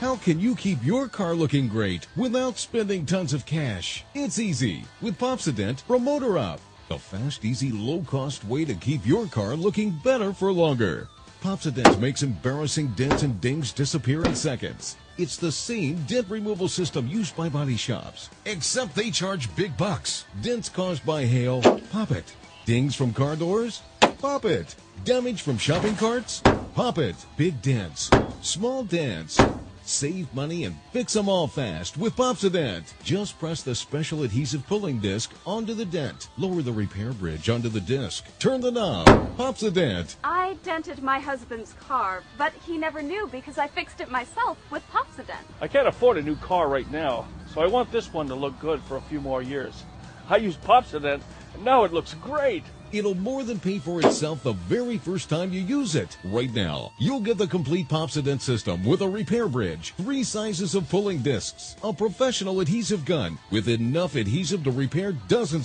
How can you keep your car looking great without spending tons of cash? It's easy with Pops-a-Dent from Motor Up. The fast, easy, low-cost way to keep your car looking better for longer. Pops-a-Dent makes embarrassing dents and dings disappear in seconds. It's the same dent removal system used by body shops, except they charge big bucks. Dents caused by hail, pop it. Dings from car doors, pop it. Damage from shopping carts, pop it. Big dents, small dents. Save money and fix them all fast with Pops-a-Dent. Just press the special adhesive pulling disc onto the dent. Lower the repair bridge onto the disc. Turn the knob. Pops-a-Dent. I dented my husband's car, but he never knew because I fixed it myself with Pops-a-Dent. I can't afford a new car right now, so I want this one to look good for a few more years. I used Pops-a-Dent, now it looks great. It'll more than pay for itself the very first time you use it. Right now, you'll get the complete Pops-a-Dent system with a repair bridge, three sizes of pulling discs, a professional adhesive gun with enough adhesive to repair dozens